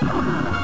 Come on.